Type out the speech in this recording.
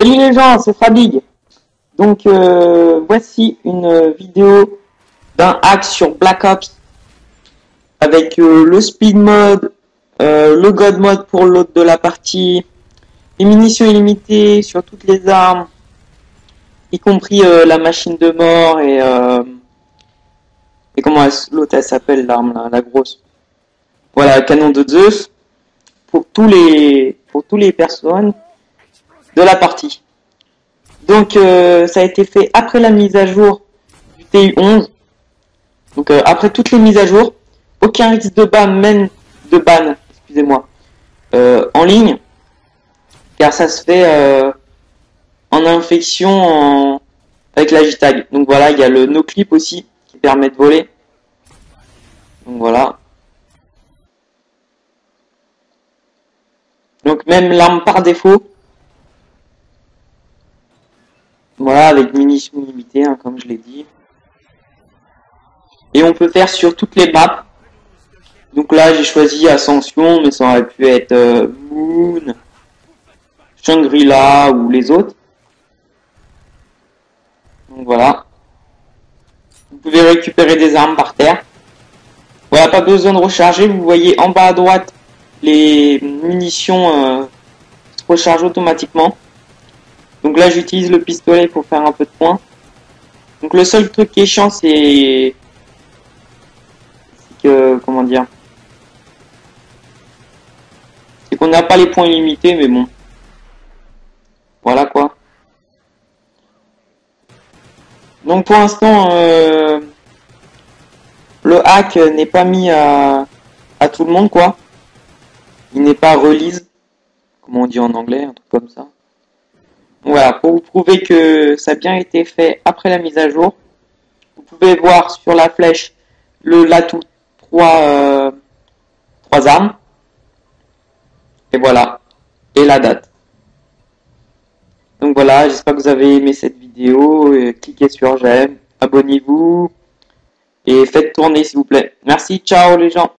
Salut les gens, c'est Fabig. Donc euh, voici une vidéo d'un hack sur Black Ops avec euh, le speed mode, euh, le god mode pour l'autre de la partie, les munitions illimitées sur toutes les armes, y compris la machine de mort et et comment l'autre elle s'appelle l'arme la grosse. Voilà, canon de Zeus pour tous les pour tous les personnes de la partie. Donc euh, ça a été fait après la mise à jour du TU11. Donc euh, après toutes les mises à jour, aucun risque de ban même de ban, excusez-moi, euh, en ligne, car ça se fait en infection avec la JTAG. Donc voilà, il y a le no clip aussi qui permet de voler. Donc voilà. Donc même l'arme par défaut, Avec munitions limitées, hein, comme je l'ai dit. Et on peut faire sur toutes les maps. Donc là, j'ai choisi Ascension, mais ça aurait pu être euh, Moon, Shangri-La ou les autres. Donc voilà. Vous pouvez récupérer des armes par terre. Voilà, pas besoin de recharger. Vous voyez en bas à droite, les munitions euh, se rechargent automatiquement. Donc là, j'utilise le pistolet pour faire un peu de points. Donc le seul truc qui est chiant, c'est que comment dire, c'est qu'on n'a pas les points illimités, mais bon, voilà quoi. Donc pour l'instant, euh, le hack n'est pas mis à, à tout le monde quoi. Il n'est pas release, comment on dit en anglais, un truc comme ça. Voilà, pour vous prouver que ça a bien été fait après la mise à jour, vous pouvez voir sur la flèche le l'atout 3, euh, 3 armes. Et voilà. Et la date. Donc voilà, j'espère que vous avez aimé cette vidéo. cliquez sur j'aime, abonnez-vous et faites tourner s'il vous plaît. Merci, ciao les gens.